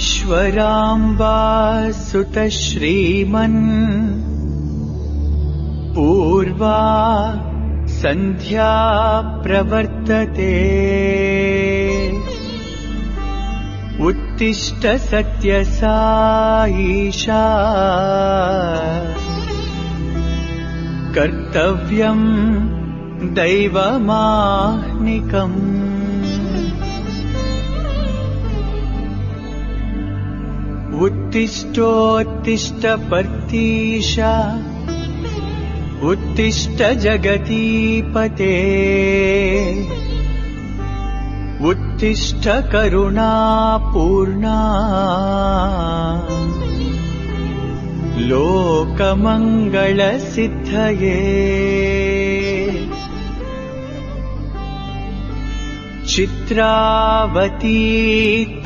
ईश्वराम्बा श्रीमन् पूर्वा सन्ध्या प्रवर्तते। उत्तिष्ठ सत्यसा ईशा कर्तव्यम् दैवमाह्निकम् उत्तिष्ठोत्तिष्ठ पर्तीशा उत्तिष्ठ जगतीपते उत्तिष्ठ करुणा पूर्णा लोकमङ्गलसिद्धये। चित्रावती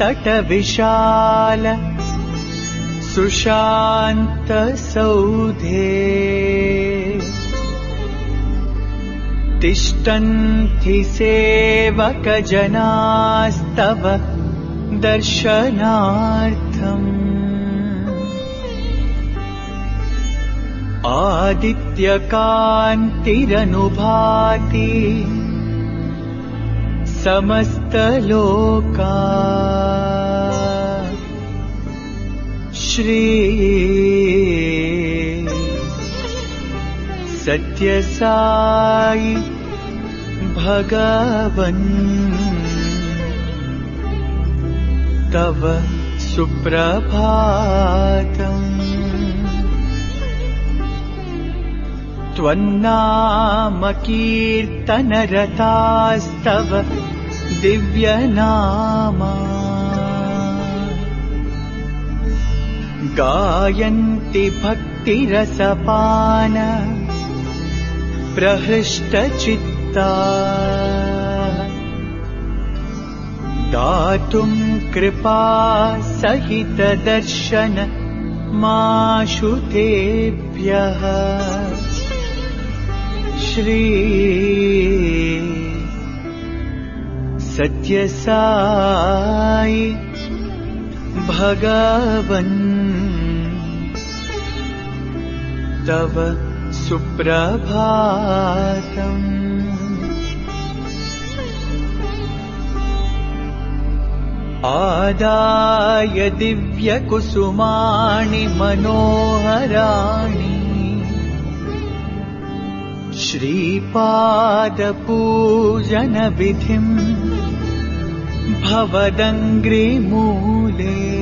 तटविशाल सुशान्तसौधे। तिष्ठन्ति सेवकजनास्तव दर्शनार्थम्। आदित्यकान्तिरनुभाति समस्तलोका श्री सत्यसाई भगवन् तव सुप्रभातम्। त्वन्नामकीर्तनरतास्तव दिव्यनामा गायन्ति भक्तिरसपान प्रहृष्टचित्ता। दातुम् कृपा सहितदर्शन माशुतेभ्यः। श्री सत्यसाई भगवन् तव सुप्रभातम्। आदाय दिव्यकुसुमाणि मनोहराणि। श्रीपादपूजनविधिम् भवदङ्ग्रिमूले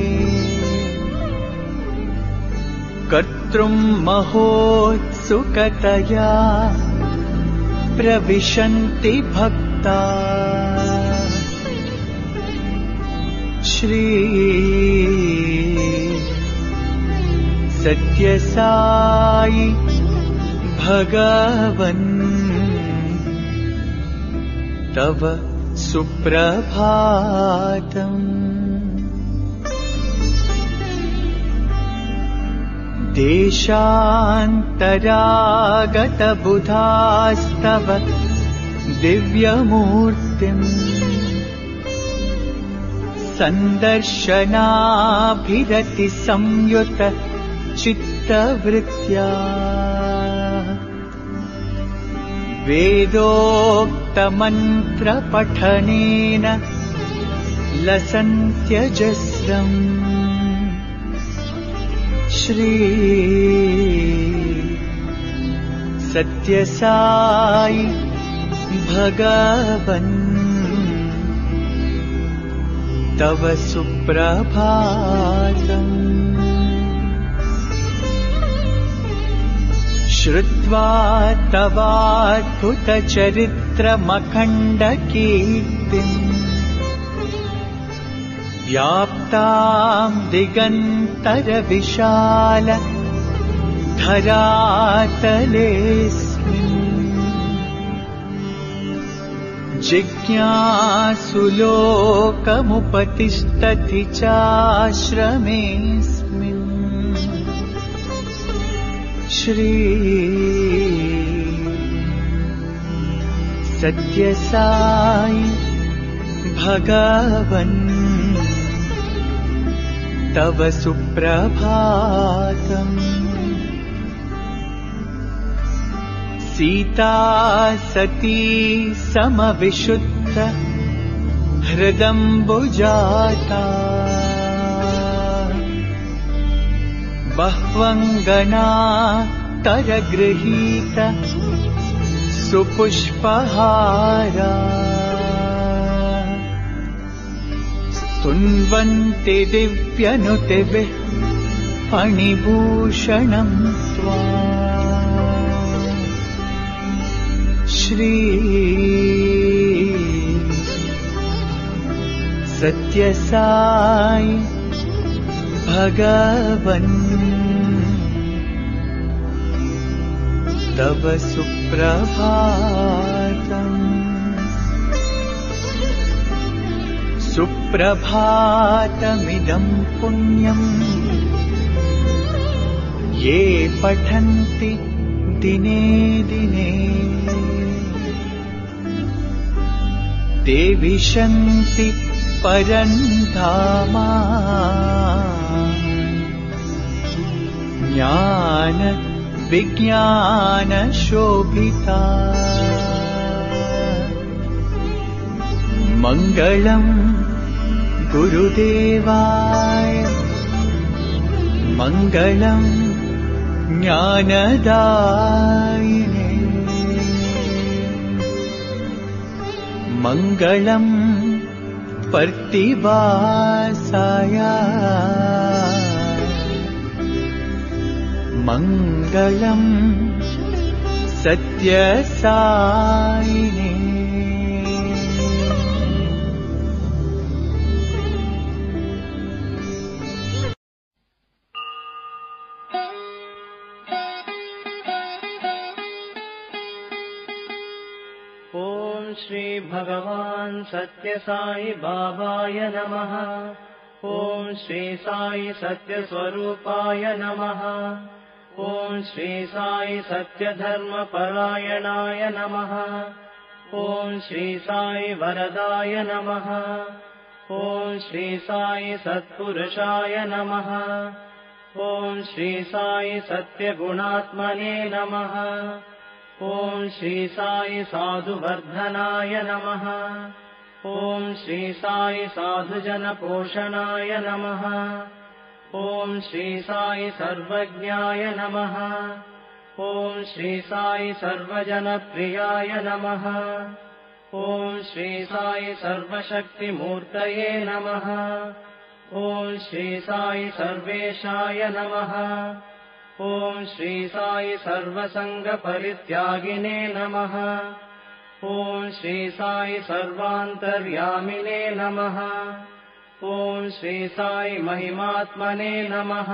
कर्तृम् महोत्सुकतया प्रविशन्ति भक्ता। श्री सत्यसाई भगवन् तव सुप्रभातम् देशान्तरागतबुधास्तव दिव्यमूर्तिम् सन्दर्शनाभिरतिसंयुत चित्तवृत्त्या वेदोक्तमन्त्रपठनेन लसन्त्यजस्रम् श्री सत्यसाई भगवन्। तव सुप्रभातम्। श्रुत्वा तवाद्भुतचरित्रमखण्डकीर्तिम् व्याप्ताम् दिगन्तरविशाल धरातलेऽस्मिन् जिज्ञासुलोकमुपतिष्ठति चाश्रमेऽस्मिन् श्री सत्यसाई भगवन् तव सुप्रभातम्। सीता सती समविशुद्ध हृदम्बुजाता बह्वङ्गना तरगृहीत सुपुष्पहारा स्तुन्वन्ति दिव्यनुतिभिः फणिभूषणम् श्री सत्यसाई भगवन् तव सुप्रभातम् सुप्रभातमिदम् पुण्यम्। ये पठन्ति दिने दिने। ते विशन्ति परन्धामा। ज्ञान विज्ञानशोभिता। मङ्गलम् गुरुदेवाय। मङ्गलम् ज्ञानदायिने। मङ्गलम् पर्तिवासाय मङ्गलम् सत्यसायिने श्रीभगवान् सत्यसाई बाबाय नमः। ॐ श्री साई सत्यस्वरूपाय नमः। ॐ श्री साई सत्यधर्मपरायणाय नमः। ॐ श्री साई वरदाय नमः। ॐ श्री साई सत्पुरुषाय नमः। ॐ श्री साई सत्यगुणात्मने नमः ॐ श्री साई साधुवर्धनाय नमः। ॐ श्री साई साधुजनपोषणाय नमः। ॐ श्री साई सर्वज्ञाय नमः। ॐ श्री साई सर्वजनप्रियाय नमः। ॐ श्री साई सर्वशक्तिमूर्तये नमः। ॐ श्री साई सर्वेशाय नमः ॐ श्री साई सर्वसङ्गपरित्यागिने नमः। ॐ श्री साई सर्वान्तर्यामिने नमः। ॐ श्री साई महिमात्मने नमः।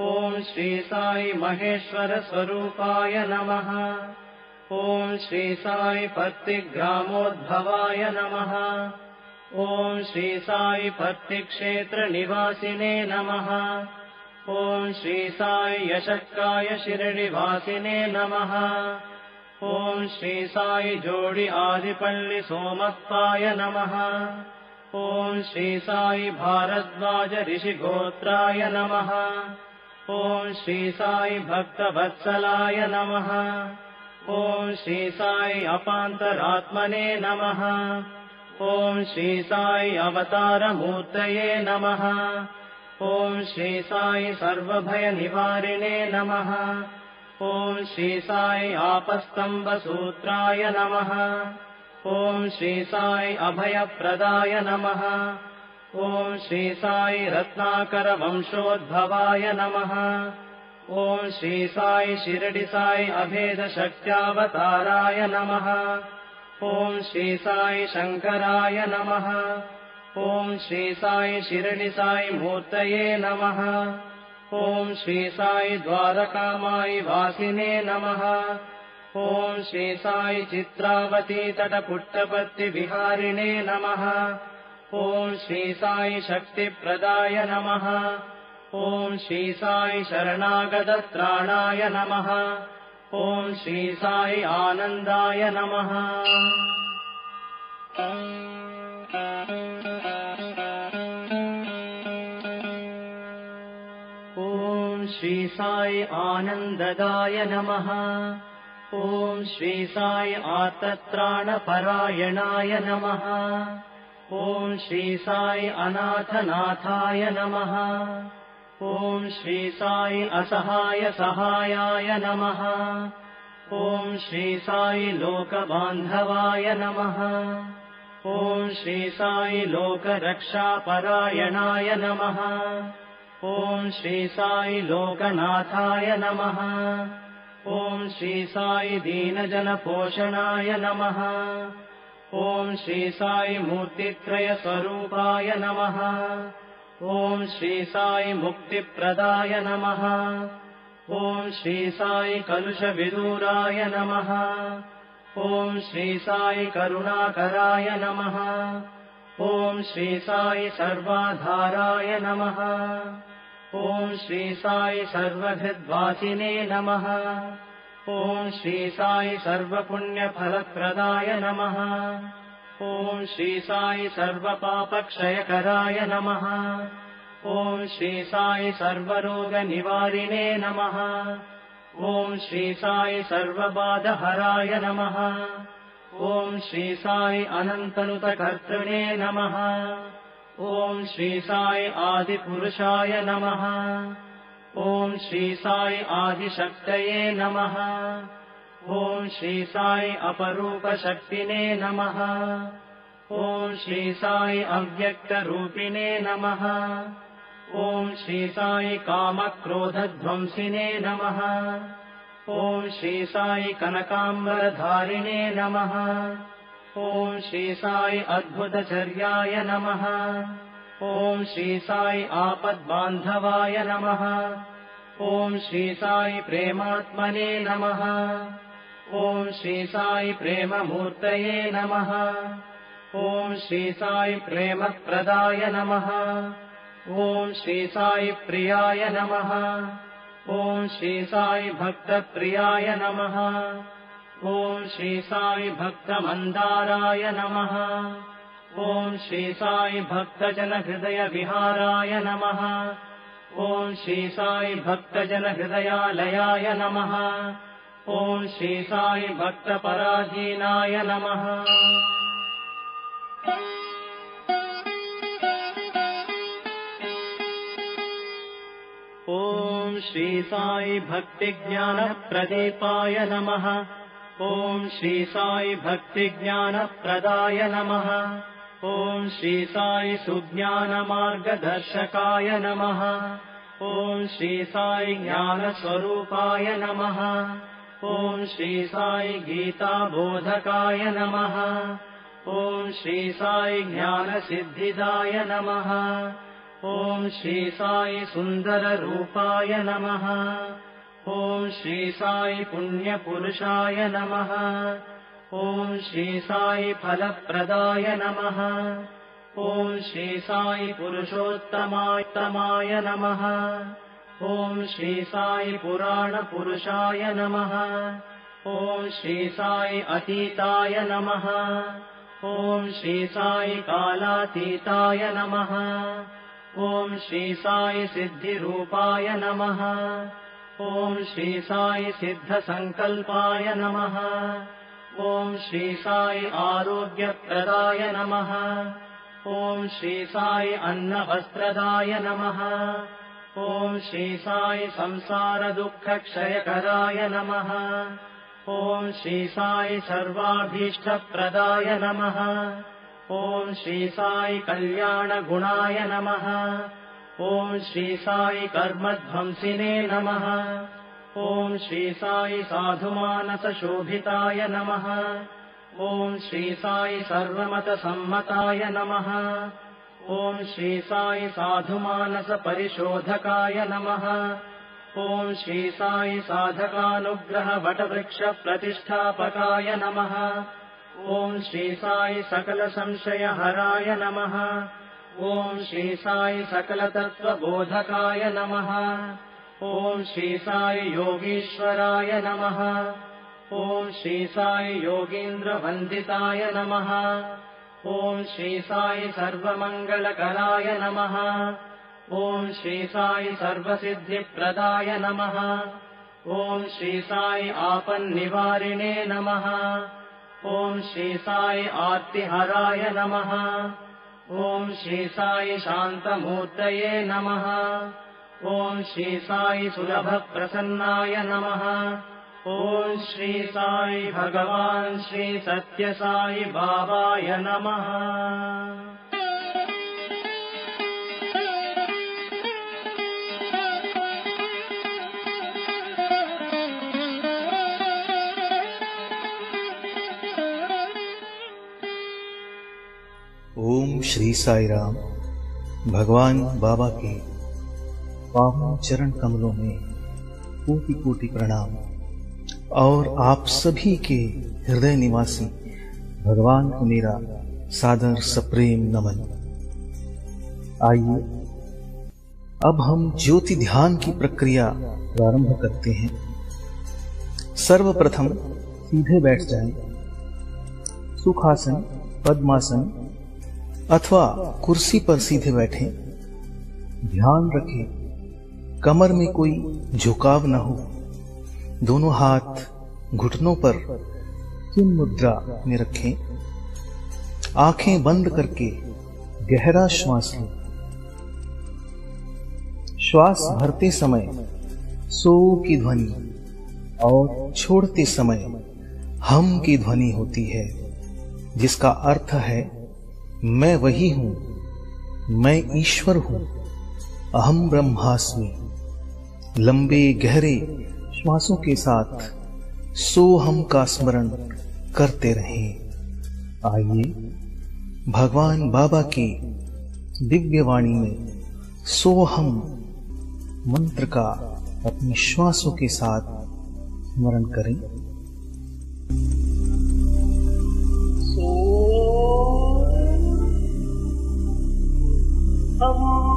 ॐ श्री साई महेश्वरस्वरूपाय नमः। ॐ श्री साई पत्तिग्रामोद्भवाय नमः। ॐ श्री साई पत्तिक्षेत्रनिवासिने नमः ॐ श्री साई यशक्काय शिरडिवासिने नमः। ॐ श्री आदिपल्लि सोमप्पाय नमः। ॐ श्री साई भारद्वाज ऋषिगोत्राय नमः। ॐ श्री साई भक्तवत्सलाय नमः। ॐ श्री साई अपान्तरात्मने नमः। ॐ श्री साई अवतारमूर्तये नमः ॐ श्री साई सर्वभयनिवारिणे नमः। ॐ श्री साई आपस्तम्बसूत्राय नमः। ॐ श्री साई अभयप्रदाय नमः। ॐ श्री साई रत्नाकरवंशोद्भवाय नमः। ॐ श्री साई शिरडि साई अभेदशक्त्यावताराय नमः। ॐ श्री साई शङ्कराय नमः ॐ श्री साई शिरडि साई मूर्तये नमः। ॐ श्री साई द्वारकामायि वासिने नमः। ॐ श्री साई चित्रावती तटपुट्टपत्तिविहारिणे नमः। ॐ श्री साई शक्तिप्रदाय नमः। ॐ श्री साई शरणागतत्राणाय नमः। ॐ श्री साई आनन्दाय नमः श्री साई आनन्ददाय नमः। ॐ श्री साई आतत्राणपरायणाय नमः। ॐ श्री साई अनाथनाथाय नमः। ॐ श्री साई असहाय सहायाय नमः। ॐ श्री साई लोकबान्धवाय नमः। ॐ श्री साई लोकरक्षापरायणाय नमः ॐ श्री साई लोकनाथाय नमः। ॐ श्री साई दीनजनपोषणाय नमः। ॐ श्री साई मूर्तित्रयस्वरूपाय नमः। ॐ श्री साई मुक्तिप्रदाय नमः। ॐ श्री साई कलुषविदूराय नमः। ॐ श्री साई करुणाकराय नमः। ॐ श्री साई सर्वाधाराय नमः ॐ श्री साई सर्वहृद्वासिने नमः। ॐ श्री साई सर्वपुण्यफलप्रदाय नमः। ॐ श्री साई सर्वपापक्षयकराय नमः। ॐ श्री साई सर्वरोगनिवारिणे नमः। ॐ श्री साई सर्वबाधहराय नमः। ॐ श्री साई अनन्तनुतकर्तृणे नमः ॐ श्री साई आदिपुरुषाय नमः। ॐ श्री साई आदिशक्तये नमः। ॐ श्री साई अपरूपशक्तिने नमः। ॐ श्री साई अव्यक्तरूपिणे नमः। ॐ श्री साई कामक्रोधध्वंसिने नमः। ॐ श्री साई कनकाम्बरधारिणे नमः ॐ श्री साई अद्भुतचर्याय नमः। ॐ श्री साई आपद्बान्धवाय नमः। ॐ श्री साई प्रेमात्मने नमः। ॐ श्री साई प्रेममूर्तये नमः। ॐ श्री साई प्रेमप्रदाय नमः। ॐ श्री साई प्रियाय नमः। ॐ श्री साई भक्तप्रियाय नमः श्री साई भक्तमन्दाराय नमः। ॐ श्री साई भक्तजनहृदयविहाराय नमः। ॐ श्री साई भक्तजनहृदयालयाय नमः। ॐ श्री साई भक्तपराधीनाय नमः। ॐ श्री साई भक्तिज्ञानप्रदीपाय नमः ॐ श्री साई भक्तिज्ञानप्रदाय नमः। ॐ श्री साई सुज्ञानमार्गदर्शकाय नमः। ॐ श्री साई ज्ञानस्वरूपाय नमः। ॐ श्री साई गीताबोधकाय नमः। ॐ श्री साई ज्ञानसिद्धिदाय नमः। ॐ श्री साई सुन्दररूपाय नमः ॐ श्री साई पुण्यपुरुषाय नमः। ॐ श्री साई फलप्रदाय नमः। ॐ श्री साई पुरुषोत्तमाय नमः। ॐ श्री साई पुराणपुरुषाय नमः। ॐ श्री साई अतीताय नमः। ॐ श्री साई कालातीताय नमः। ॐ श्री साई सिद्धिरूपाय नमः ॐ श्री साई सिद्धसङ्कल्पाय नमः। ॐ श्री साई आरोग्यप्रदाय नमः। ॐ श्री साई अन्नवस्त्रदाय नमः। ॐ श्री साई संसारदुःखक्षयकराय नमः। ॐ श्री साई सर्वाभीष्टप्रदाय नमः। ॐ श्री साई कल्याणगुणाय नमः ॐ श्री साई कर्मध्वंसिने नमः। ॐ श्री साई साधुमानसशोभिताय नमः। ॐ श्री साई सर्वमतसम्मताय नमः। ॐ श्री साई साधुमानसपरिशोधकाय नमः। ॐ श्री साई साधकानुग्रहवटवृक्षप्रतिष्ठापकाय नमः। ॐ श्री साई सकलसंशयहराय नमः ॐ श्री साई सकलतत्त्वबोधकाय नमः। ॐ साई योगीश्वराय नमः। ॐ साई योगीन्द्रवन्दिताय नमः। ॐ श्री साई सर्वमङ्गलकराय नमः। ॐ श्री साई सर्वसिद्धिप्रदाय नमः। ॐ श्री साई आपन्निवारिणे नमः। ॐ श्री साई आर्तिहराय नमः ॐ श्री साई शान्तमूर्तये नमः। ॐ श्री साई सुलभप्रसन्नाय नमः। ॐ श्री साई भगवान् श्री सत्यसाई बाबाय नमः ओम श्री साई राम। भगवान बाबा के पावन चरण कमलों में कोटि कोटि प्रणाम। और आप सभी के हृदय निवासी भगवान को मेरा सादर सप्रेम नमन। आइए अब हम ज्योति ध्यान की प्रक्रिया प्रारंभ करते हैं। सर्वप्रथम सीधे बैठ जाएँ, सुखासन पद्मासन अथवा कुर्सी पर सीधे बैठें। ध्यान रखें, कमर में कोई झुकाव न हो। दोनों हाथ घुटनों पर चिन मुद्रा में रखें। आँखें बंद करके गहरा श्वास लें। श्वास भरते समय सो की ध्वनि और छोड़ते समय हम की ध्वनि होती है, जिसका अर्थ है मैं वही हूँ। मैं ईश्वर हूँ। अहम ब्रह्मास्मि। लंबे गहरे श्वासों के साथ सो हम का स्मरण करते रहें। आइए, भगवान बाबा की दिव्य वाणी में सो हम मंत्र का अपने श्वासों के साथ स्मरण करें। Oh.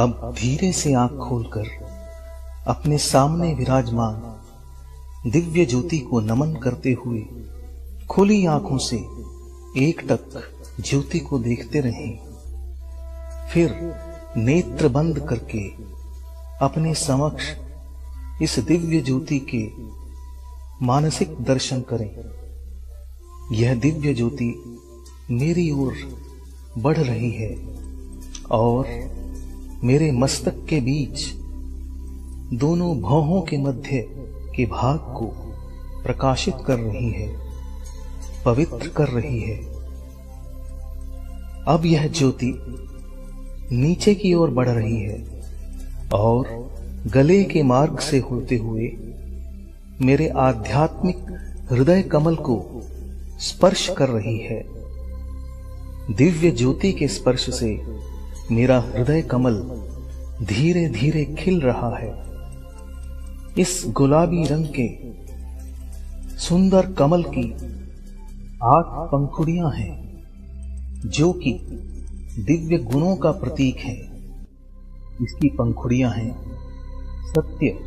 अब धीरे से आँख खोलकर अपने सामने विराजमान दिव्य ज्योति को नमन करते हुए खुली आँखों से एक टक ज्योति को देखते रहे। फिर नेत्र बंद करके अपने समक्ष इस दिव्य ज्योति के मानसिक दर्शन करें। यह दिव्य ज्योति मेरी ओर बढ़ रही है और मेरे मस्तक के बीच दोनों भौहों के मध्य के भाग को प्रकाशित कर रही है, पवित्र कर रही है। अब यह ज्योति नीचे की ओर बढ़ रही है और गले के मार्ग से होते हुए मेरे आध्यात्मिक हृदय कमल को स्पर्श कर रही है। दिव्य ज्योति के स्पर्श से मेरा हृदय कमल धीरे धीरे खिल रहा है। इस गुलाबी रंग के सुंदर कमल की आठ पंखुड़ियाँ हैं, जो कि दिव्य गुणों का प्रतीक है। इसकी पंखुड़ियाँ हैं सत्य,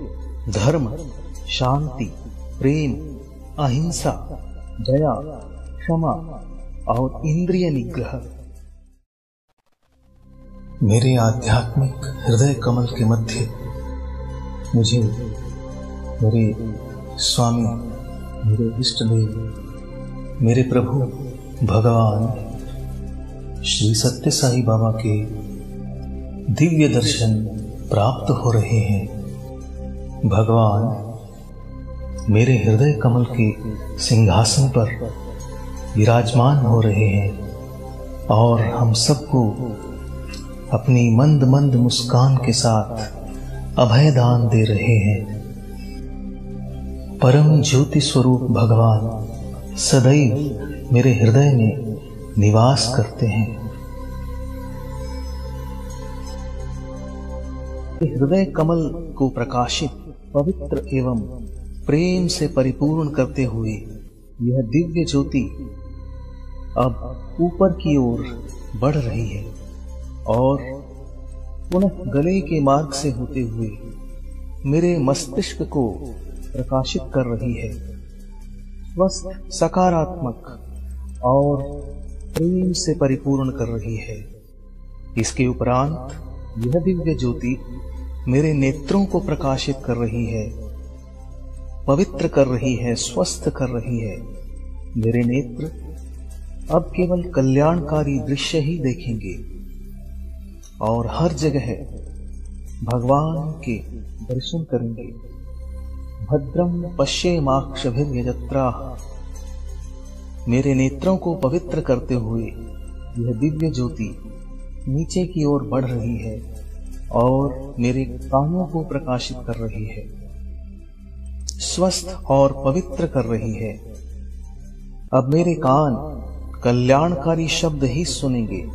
धर्म, शांति, प्रेम, अहिंसा, दया, क्षमा और इंद्रिय निग्रह। मेरे आध्यात्मिक हृदय कमल के मध्य मुझे मेरे स्वामी, मेरे इष्ट देव मेरे प्रभु भगवान श्री सत्य साई बाबा के दिव्य दर्शन प्राप्त हो रहे हैं। भगवान मेरे हृदय कमल के सिंहासन पर विराजमान हो रहे हैं और हम सबको अपनी मंद मंद मुस्कान के साथ अभय दान दे रहे हैं। परम ज्योति स्वरूप भगवान सदैव मेरे हृदय में निवास करते हैं। हृदय कमल को प्रकाशित, पवित्र एवं प्रेम से परिपूर्ण करते हुए यह दिव्य ज्योति अब ऊपर की ओर बढ़ रही है। और पुनः गले के मार्ग से होते हुए मेरे मस्तिष्क को प्रकाशित कर रही है। स्वस्थ, सकारात्मक और प्रेम से परिपूर्ण कर रही है। इसके उपरांत यह दिव्य ज्योति मेरे नेत्रों को प्रकाशित कर रही है, पवित्र कर रही है, स्वस्थ कर रही है। मेरे नेत्र अब केवल कल्याणकारी दृश्य ही देखेंगे। और हर जगह भगवान के दर्शन करेंगे। भद्रम पश्चिमाक्षभिर्यजत्रा मेरे नेत्रों को पवित्र करते हुए यह दिव्य ज्योति नीचे की ओर बढ़ रही है और मेरे कामों को प्रकाशित कर रही है। स्वस्थ और पवित्र कर रही है। अब मेरे कान कल्याणकारी शब्द ही सुनेंगे।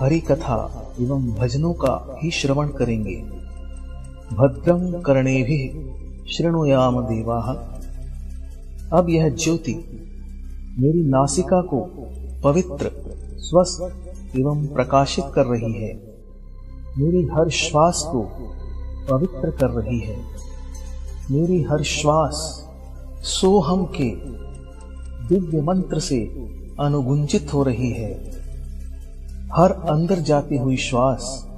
हरि कथा एवं भजनों का ही श्रवण करेंगे। भद्रम करणे भी श्रृणुयाम देवा। अब यह ज्योति मेरी नासिका को पवित्र, स्वस्थ एवं प्रकाशित कर रही है। मेरी हर श्वास को पवित्र कर रही है। मेरी हर श्वास सोहम के दिव्य मंत्र से अनुगुंजित हो रही है। हर अंदर जाती हुई श्वास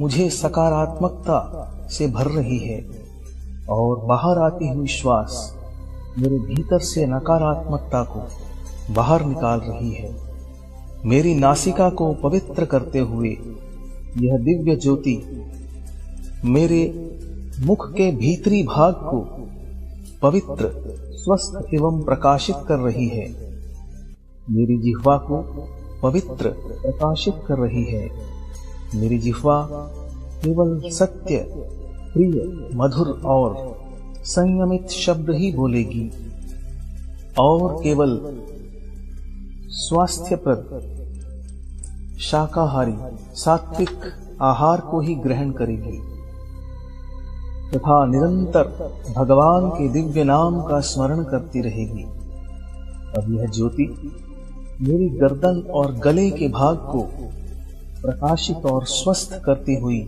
मुझे सकारात्मकता से भर रही है और बाहर आती हुई श्वास मेरे भीतर से नकारात्मकता को बाहर निकाल रही है। मेरी नासिका को पवित्र करते हुए यह दिव्य ज्योति मेरे मुख के भीतरी भाग को पवित्र, स्वस्थ एवं प्रकाशित कर रही है। मेरी जिह्वा को पवित्र प्रकाशित कर रही है। मेरी जिह्वा केवल सत्य, प्रिय, मधुर और संयमित शब्द ही बोलेगी और केवल स्वास्थ्यप्रद, शाकाहारी, सात्विक आहार को ही ग्रहण करेगी। तथा निरंतर भगवान के दिव्य नाम का स्मरण करती रहेगी। अब यह ज्योति मेरी गर्दन और गले के भाग को प्रकाशित और स्वस्थ करती हुई,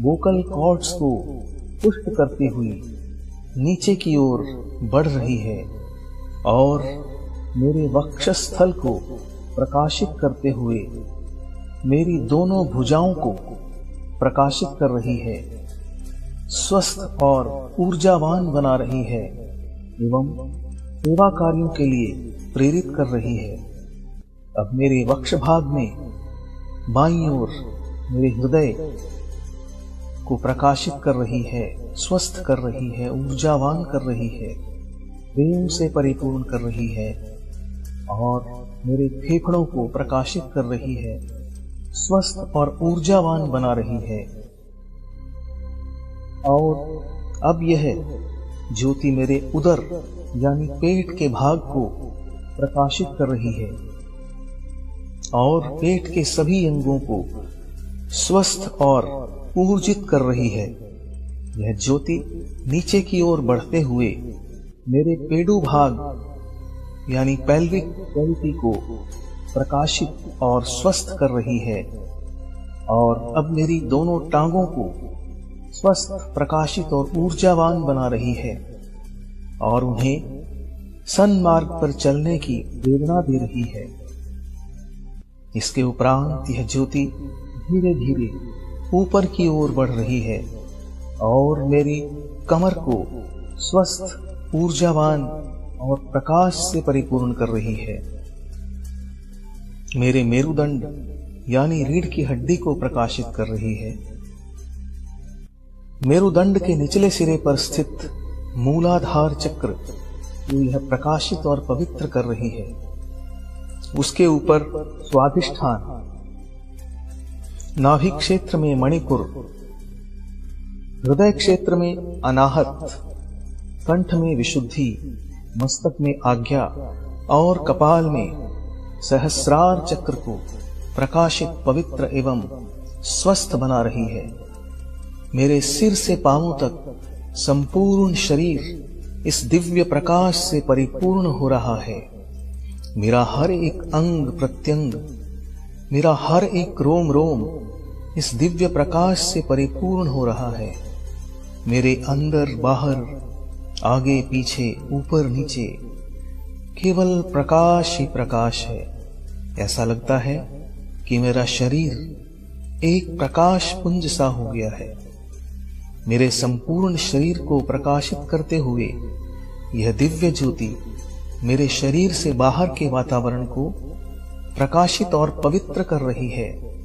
वोकल कॉर्ड्स को पुष्ट करती हुई नीचे की ओर बढ़ रही है और मेरे वक्षस्थल को प्रकाशित करते हुए मेरी दोनों भुजाओं को प्रकाशित कर रही है। स्वस्थ और ऊर्जावान बना रही है एवं सेवा कार्यों के लिए प्रेरित कर रही है। अब मेरे वक्ष भाग में बाई ओर मेरे हृदय को प्रकाशित कर रही है, स्वस्थ कर रही है, ऊर्जावान कर रही है, प्रेम से परिपूर्ण कर रही है और मेरे फेफड़ों को प्रकाशित कर रही है, स्वस्थ और ऊर्जावान बना रही है। और अब यह ज्योति मेरे उदर, यानी पेट के भाग को प्रकाशित कर रही है और पेट के सभी अंगों को स्वस्थ और ऊर्जित कर रही है। यह ज्योति नीचे की ओर बढ़ते हुए मेरे पेडू भाग, यानी पेल्विक कैविटी को प्रकाशित और स्वस्थ कर रही है और अब मेरी दोनों टांगों को स्वस्थ, प्रकाशित और ऊर्जावान बना रही है और उन्हें सन्मार्ग पर चलने की प्रेरणा दे रही है। इसके उपरांत यह ज्योति धीरे धीरे ऊपर की ओर बढ़ रही है और मेरी कमर को स्वस्थ, ऊर्जावान और प्रकाश से परिपूर्ण कर रही है। मेरे मेरुदंड, यानी रीढ़ की हड्डी को प्रकाशित कर रही है। मेरुदंड के निचले सिरे पर स्थित मूलाधार चक्र जो यह प्रकाशित और पवित्र कर रही है, उसके ऊपर स्वाधिष्ठान नाभिक क्षेत्र में मणिपुर, हृदय क्षेत्र में अनाहत, कंठ में विशुद्धि, मस्तक में आज्ञा और कपाल में सहस्रार चक्र को प्रकाशित, पवित्र एवं स्वस्थ बना रही है। मेरे सिर से पांवों तक संपूर्ण शरीर इस दिव्य प्रकाश से परिपूर्ण हो रहा है। मेरा हर एक अंग प्रत्यंग, मेरा हर एक रोम रोम इस दिव्य प्रकाश से परिपूर्ण हो रहा है। मेरे अंदर, बाहर, आगे, पीछे, ऊपर, नीचे केवल प्रकाश ही प्रकाश है। ऐसा लगता है कि मेरा शरीर एक प्रकाश पुंज सा हो गया है। मेरे संपूर्ण शरीर को प्रकाशित करते हुए, यह दिव्य ज्योति मेरे शरीर से बाहर के वातावरण को प्रकाशित और पवित्र कर रही है।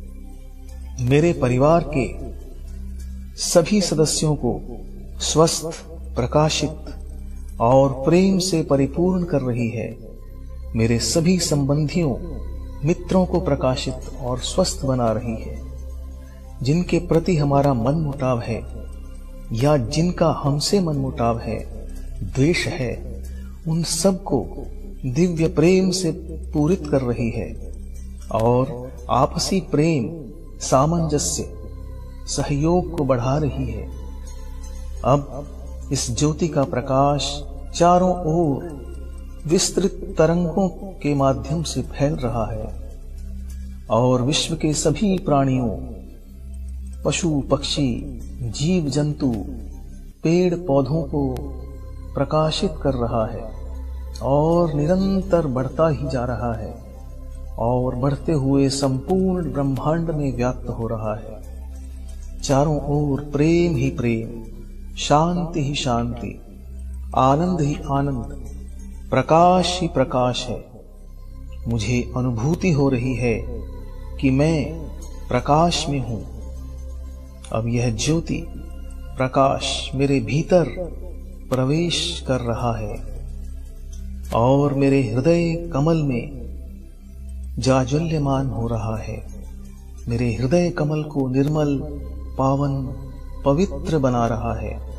मेरे परिवार के सभी सदस्यों को स्वस्थ, प्रकाशित और प्रेम से परिपूर्ण कर रही है। मेरे सभी संबंधियों, मित्रों को प्रकाशित और स्वस्थ बना रही है, जिनके प्रति हमारा मन मुटाव है। या जिनका हमसे मनमुटाव है, द्वेष है, उन सबको दिव्य प्रेम से पूरित कर रही है। और आपसी प्रेम सामंजस्य, सहयोग को बढ़ा रही है। अब इस ज्योति का प्रकाश चारों ओर विस्तृत तरंगों के माध्यम से फैल रहा है। और विश्व के सभी प्राणियों, पशु, पक्षी जीव जंतु पेड़ पौधों को प्रकाशित कर रहा है और निरंतर बढ़ता ही जा रहा है और बढ़ते हुए संपूर्ण ब्रह्मांड में व्याप्त हो रहा है। चारों ओर प्रेम ही प्रेम, शांति ही शांति, आनंद ही आनंद, प्रकाश ही प्रकाश है। मुझे अनुभूति हो रही है कि मैं प्रकाश में हूँ। अब यह ज्योति, प्रकाश मेरे भीतर प्रवेश कर रहा है और मेरे हृदय कमल में जाजुल्यमान हो रहा है। मेरे हृदय कमल को निर्मल पावन पवित्र बना रहा है।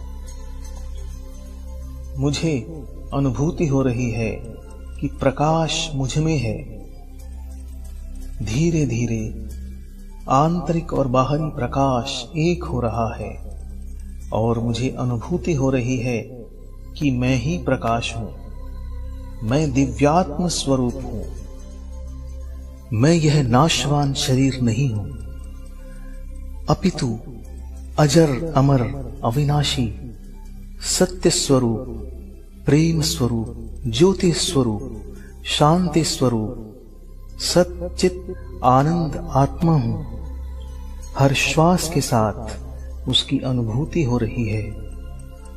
मुझे अनुभूति हो रही है कि प्रकाश मुझमें है। धीरे धीरे आंतरिक और बाहरी प्रकाश एक हो रहा है, और मुझे अनुभूति हो रही है कि मैं ही प्रकाश हूँ। मैं दिव्यात्म स्वरूप हूँ। मैं यह नाशवान शरीर नहीं हूँ। अपितु, अजर, अमर, अविनाशी, सत्य स्वरूप, प्रेम स्वरूप, ज्योति स्वरूप, शांति स्वरूप सचित आनंद आत्मा हूँ। हर श्वास के साथ उसकी अनुभूति हो रही है।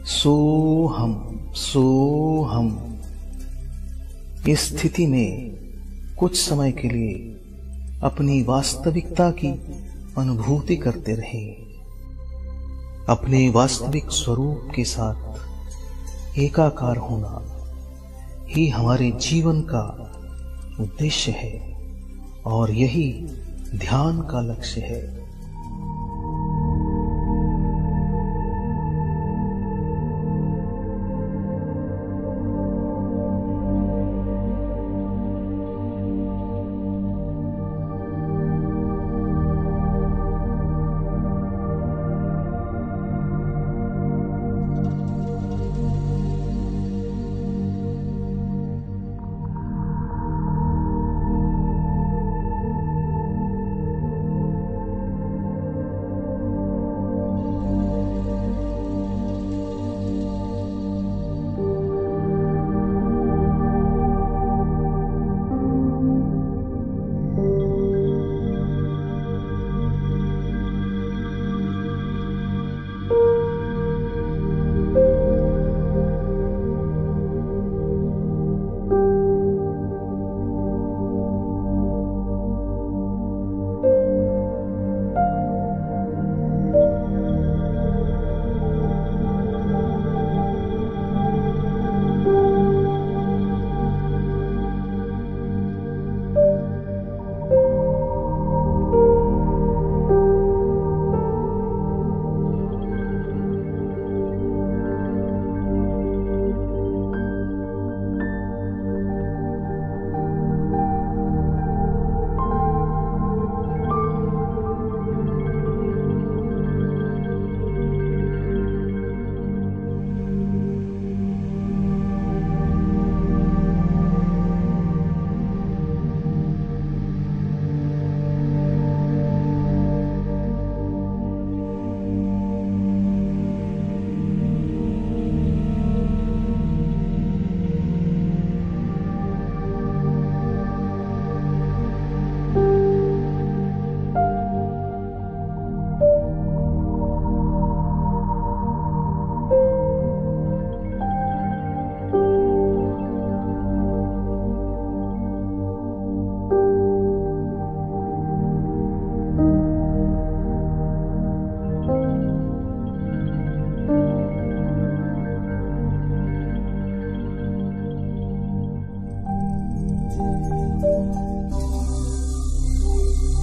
सो हम सो हम। इस स्थिति में कुछ समय के लिए अपनी वास्तविकता की अनुभूति करते रहे। अपने वास्तविक स्वरूप के साथ एकाकार होना ही हमारे जीवन का उद्देश्य है और यही ध्यान का लक्ष्य है।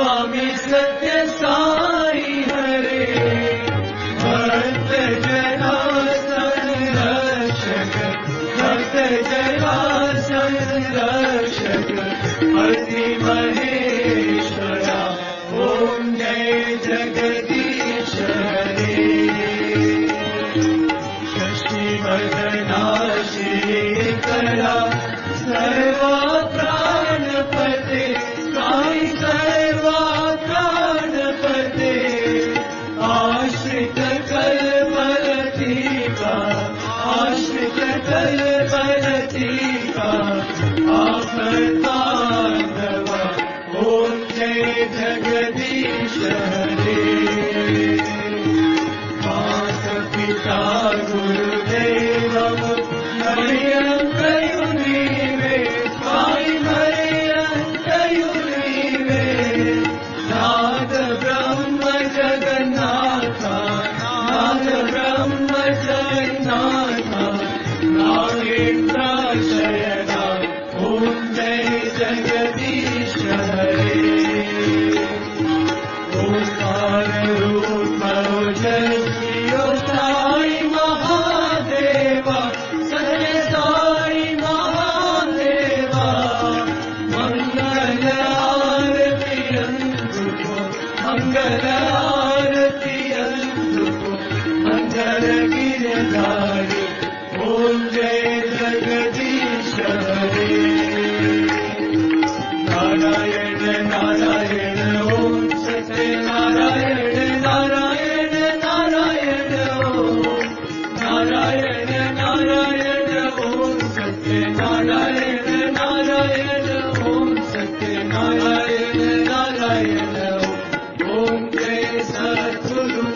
स्वामी सत्य साई हरे। भक्त जगार भक्त जया महेश्वरा। ओम जय जगत जगदीश पिता गुरुदेव हरिया Thank.